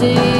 see.